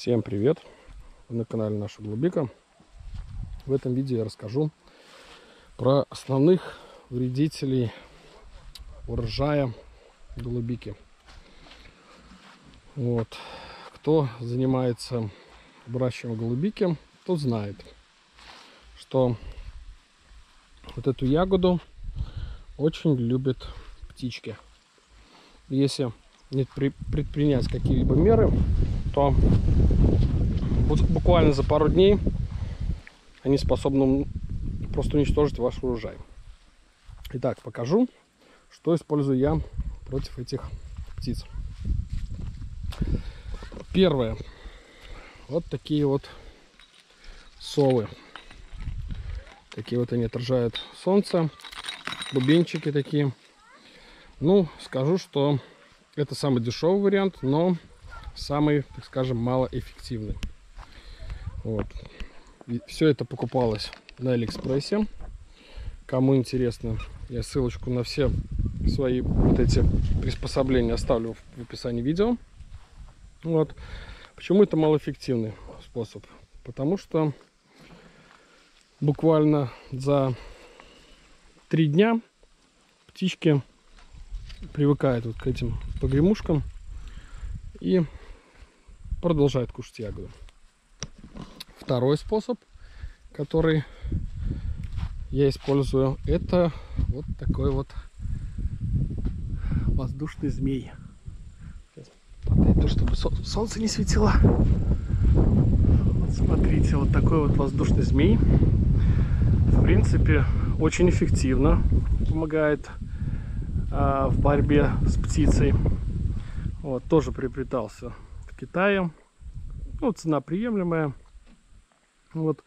Всем привет! Вы на канале Наша Голубика. В этом видео я расскажу про основных вредителей урожая голубики. Вот. Кто занимается выращиванием голубики, тот знает, что вот эту ягоду очень любят птички. Если не предпринять какие-либо меры, то буквально за пару дней они способны просто уничтожить ваш урожай. Итак, покажу, что использую я против этих птиц. Первое. Вот такие вот совы. Такие вот они отражают солнце. Бубенчики такие. Ну, скажу, что это самый дешевый вариант, но самый, так скажем, малоэффективный. Вот. И все это покупалось на Алиэкспрессе. Кому интересно, я ссылочку на все свои вот эти приспособления оставлю в описании видео. Вот. Почему это малоэффективный способ? Потому что буквально за три дня птички привыкают вот к этим погремушкам и продолжают кушать ягоду. Второй способ, который я использую, это вот такой вот воздушный змей. то, чтобы солнце не светило. Вот смотрите, вот такой вот воздушный змей. В принципе, очень эффективно помогает а, в борьбе с птицей. Вот, тоже приобретался Китае. Ну, цена приемлемая. Вот.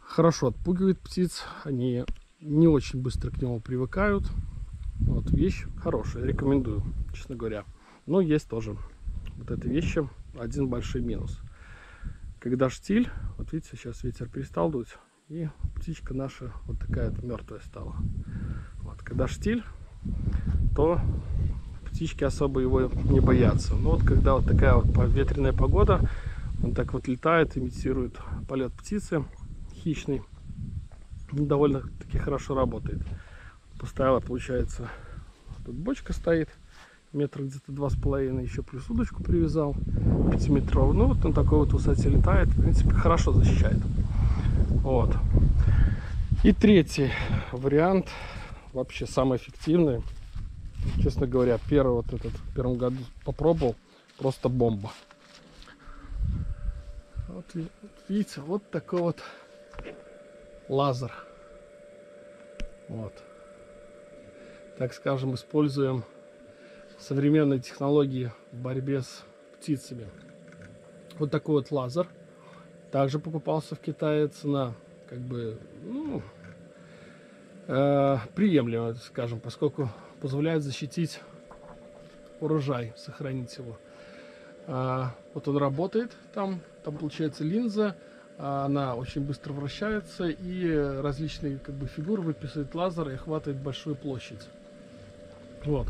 Хорошо отпугивает птиц. Они не очень быстро к нему привыкают. Вот, вещь хорошая, рекомендую, честно говоря. Но есть тоже вот этой вещи один большой минус. Когда штиль, вот видите, сейчас ветер перестал дуть, и птичка наша вот такая вот мертвая стала. Вот, когда штиль, то птички особо его не боятся. Но вот когда вот такая вот ветреная погода, он так вот летает, имитирует полет птицы хищный. Довольно таки хорошо работает. Поставила, получается, тут бочка стоит, метр где-то два с половиной, еще плюс удочку привязал, пятиметровую. Ну вот на такой вот высоте летает, в принципе, хорошо защищает. Вот. И третий вариант, вообще самый эффективный, честно говоря, первый вот этот в первом году попробовал, просто бомба. Вот видите, вот такой вот лазер. Вот. Так скажем, используем современные технологии в борьбе с птицами. Вот такой вот лазер. Также покупался в Китае. Цена как бы ну, э, приемлемая, скажем, поскольку позволяет защитить урожай, сохранить его. А, вот он работает там, там получается линза, а она очень быстро вращается и различные как бы фигуры выписывает лазер и охватывает большую площадь. Вот.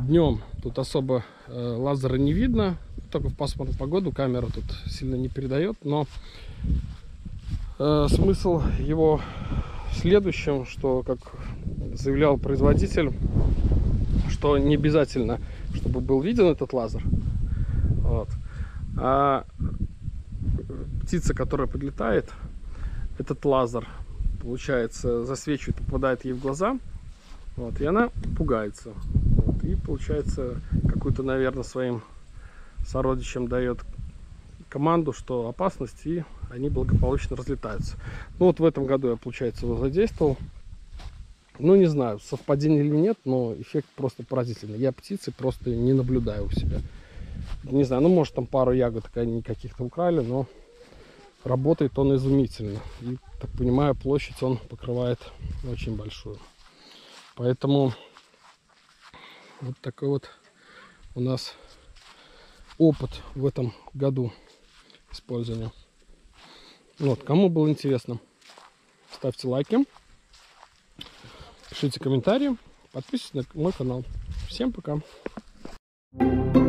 Днем тут особо э, лазера не видно, только в пасмурную погоду камера тут сильно не передает, но э, смысл его следующем, что, как заявлял производитель, что не обязательно, чтобы был виден этот лазер. Вот. А птица, которая подлетает, этот лазер, получается, засвечивает, попадает ей в глаза, вот, и она пугается. Вот, и, получается, какую-то, наверное, своим сородичам дает команду, что опасность, и они благополучно разлетаются. Ну вот в этом году я, получается, его задействовал. Ну, не знаю, совпадение или нет, но эффект просто поразительный. Я птицы просто не наблюдаю у себя. Не знаю, ну, может, там пару ягод они каких-то украли, но работает он изумительно. И, так понимаю, площадь он покрывает очень большую. Поэтому вот такой вот у нас опыт в этом году использования. Вот, кому было интересно, ставьте лайки. Пишите комментарии, подписывайтесь на мой канал. Всем пока! Thank you.